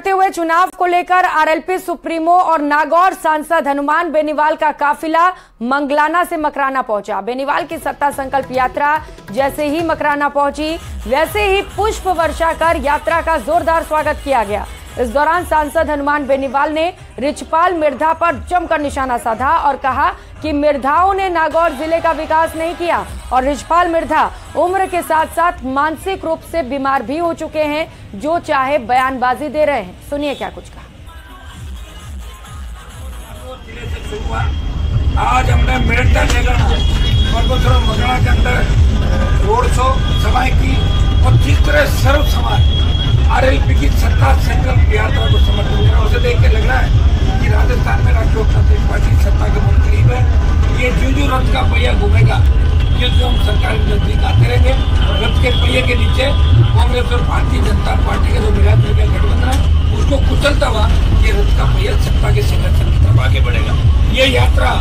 बढ़ते हुए चुनाव को लेकर आरएलपी, सुप्रीमो और नागौर सांसद हनुमान बेनीवाल का काफिला मंगलाना से मकराना पहुँचा। बेनीवाल की सत्ता संकल्प यात्रा जैसे ही मकराना पहुँची, वैसे ही पुष्प वर्षा कर यात्रा का जोरदार स्वागत किया गया। इस दौरान सांसद हनुमान बेनीवाल ने रिचपाल मिर्धा पर जमकर निशाना साधा और कहा कि मिर्धाओं ने नागौर ज़िले का विकास नहीं किया और रिचपाल मिर्धा उम्र के साथ साथ मानसिक रूप से बीमार भी हो चुके हैं, जो चाहे बयानबाजी दे रहे हैं। सुनिए क्या कुछ कहा। आज हमने के अंदर रोड शो सभाएँ की और जिस तरह सर्व समाज पहिया घूमेगा। जो हम सरकार के नज़दीक आते रहेंगे रथ के पहिए के नीचे कांग्रेस और भारतीय जनता पार्टी का जो मिलाद का गठबंधन है, उसको कुचलता हुआ ये रथ का पहिया सत्ता के संगठन की तरफ़ आगे बढ़ेगा। ये यात्रा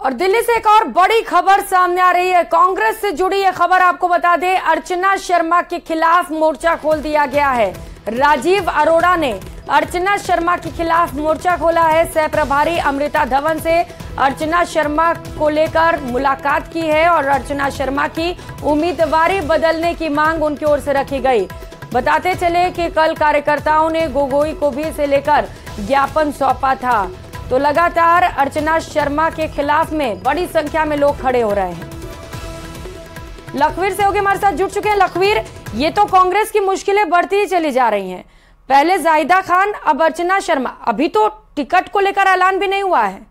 और दिल्ली से एक और बड़ी खबर सामने आ रही है। कांग्रेस से जुड़ी यह खबर आपको बता दें, अर्चना शर्मा के खिलाफ मोर्चा खोल दिया गया है। राजीव अरोड़ा ने अर्चना शर्मा के खिलाफ मोर्चा खोला है। सह प्रभारी अमृता धवन से अर्चना शर्मा को लेकर मुलाकात की है और अर्चना शर्मा की उम्मीदवारी बदलने की मांग उनकी ओर से रखी गई। बताते चले कि कल कार्यकर्ताओं ने गोगोई को भी इसे लेकर ज्ञापन सौंपा था। तो लगातार अर्चना शर्मा के खिलाफ में बड़ी संख्या में लोग खड़े हो रहे हैं। लखवीर सहयोगी हमारे साथ, जुड़ चुके हैं। लखवीर ये तो कांग्रेस की मुश्किलें बढ़ती ही चली जा रही हैं। पहले जाहिदा खान अब अर्चना शर्मा। अभी तो टिकट को लेकर ऐलान भी नहीं हुआ है।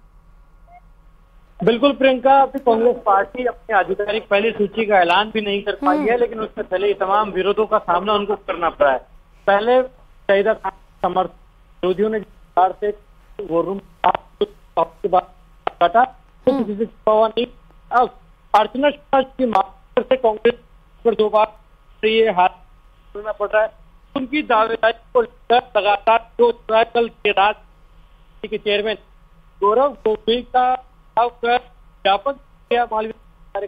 बिल्कुल प्रियंका अभी कांग्रेस पार्टी अपनी आधिकारिक पहली सूची का ऐलान भी नहीं कर पाई है लेकिन उससे पहले तमाम विरोधों का सामना उनको करना पड़ा है। पहले शाहिदा खान समर्थक विरोधियों ने से वो रूम के बाद काटा तो किसी से नहीं। अब अर्चना शर्मा की मांग से कांग्रेस पर दो बार ये हाथ करना पड़ रहा है। उनकी दावेदारी को लेकर लगातार जो कल देर रात के चेयरमैन गौरव गोगोई का ज्ञापन किया, मालवीय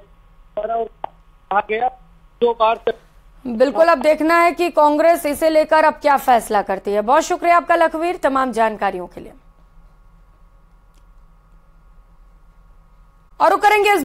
और कहा गया, दो बार से बिल्कुल, अब देखना है कि कांग्रेस इसे लेकर अब क्या फैसला करती है। बहुत शुक्रिया आपका, लखवीर, तमाम जानकारियों के लिए। और करेंगे